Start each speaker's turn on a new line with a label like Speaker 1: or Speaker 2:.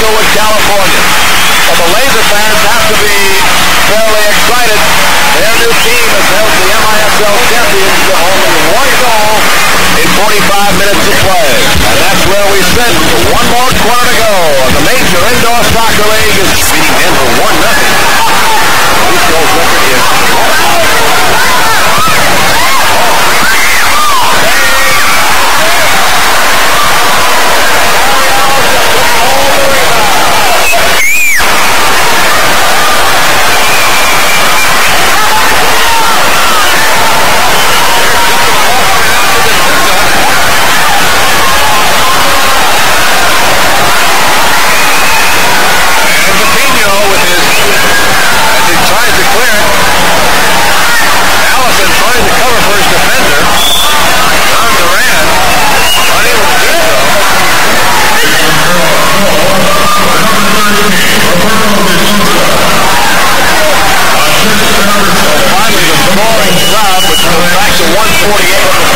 Speaker 1: Inglewood, California. But the Lazer fans have to be fairly excited. Their new team has held the MISL champions to only one goal in 45 minutes of play. And that's where we sit. One more quarter to go. The major indoor soccer league is beating Denver 1-0. 48